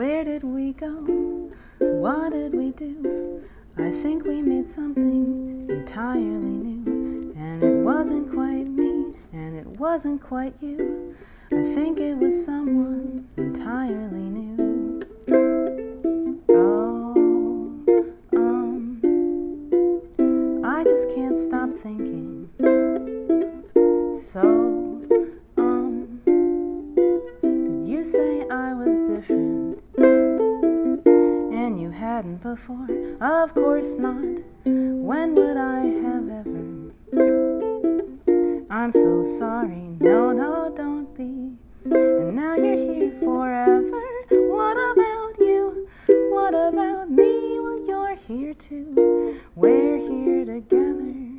Where did we go? What did we do? I think we made something entirely new. And it wasn't quite me, and it wasn't quite you. I think it was someone entirely new. Oh, um, I just can't stop thinking. So, um, did you say I was different? gotten before? Of course not. When would I have ever? I'm so sorry. No, no, don't be. And now you're here forever. What about you? What about me? Well, you're here too. We're here together.